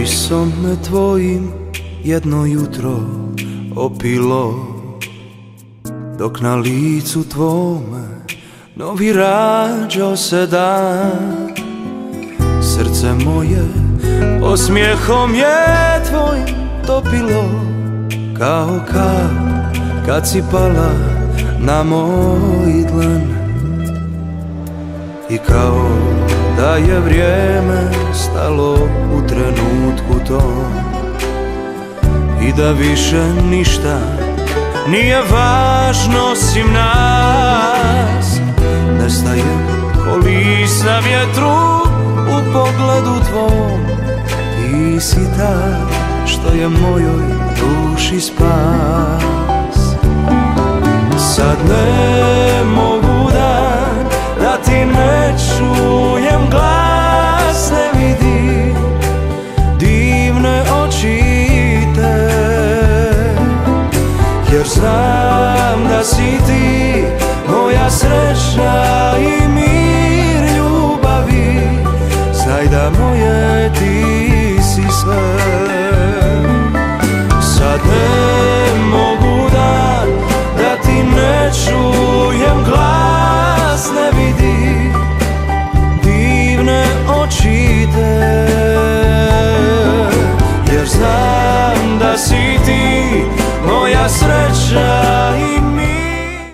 Mirisom me tvojim jedno jutro opilo Dok na licu tvome novi rađo se dan. Srce moje osmijehom je tvojim topilo Kao kap kad si pala na moj dlan I kao da je vrijeme stalo u trenutku tom. I da više ništa nije važno sim nas. Nestaje ko lis na vjetru u pogledu tvom. Ti si ta što je mojoj duši spas. Sad ne znam da si ti moja sreća i mir ljubavi. Znaj da moje ti si sve. Sad ne mogu da, da ti ne čujem glas ne vidi Divne oči te